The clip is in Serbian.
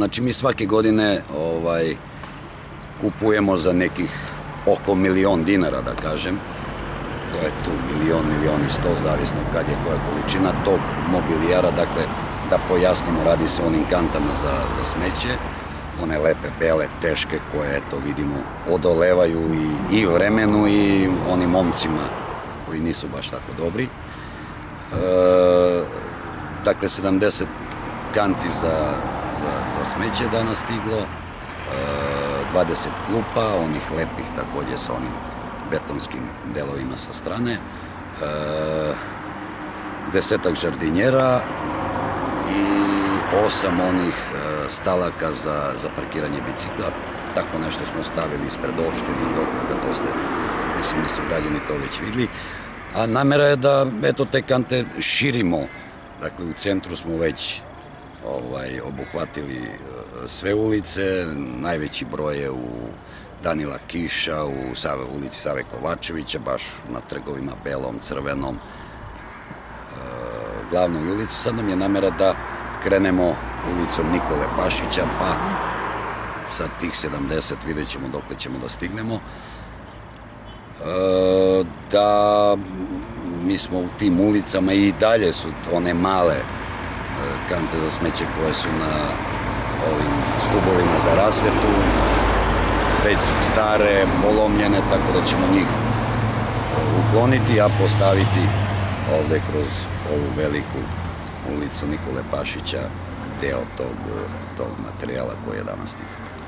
Znači mi svake godine ovaj, kupujemo za nekih oko milion dinara, da kažem. To je tu milion, milion i sto, zavisno kad je koja količina tog mobilijara. Dakle, da pojasnimo, radi se o onim kantama za, za smeće. One lepe, bele, teške koje, eto, vidimo, odolevaju i, i vremenu i onim momcima koji nisu baš tako dobri. E, dakle, 70 kanti za, za, za smeće danas stiglo, e, 20 klupa, onih lepih takođe sa onim betonskim delovima sa strane, e, desetak žardinjera i osam onih e, stalaka za, za parkiranje bicikla. Tako nešto smo stavili ispred opštine i okruga, to ste, mislim da su građani to već videli. A namera je da, eto, te kante širimo. Dakle, u centru smo već ovaj, obuhvatili e, sve ulice, najveći broj je u Danila Kiša, u Save, ulici Save Kovačevića, baš na trgovima Belom, Crvenom, e, glavnoj ulici. Sad nam je namera da krenemo ulicom Nikole Pašića, pa sa tih 70 vidjet ćemo dok ćemo da stignemo. E, da mi smo u tim ulicama i dalje su one male kante za smeće koje su na ovim stubovima za rasvetu, već su stare, polomljene, tako da ćemo njih ukloniti, a postaviti ovde kroz ovu veliku ulicu Nikole Pašića deo tog, tog materijala koji je danas stigao.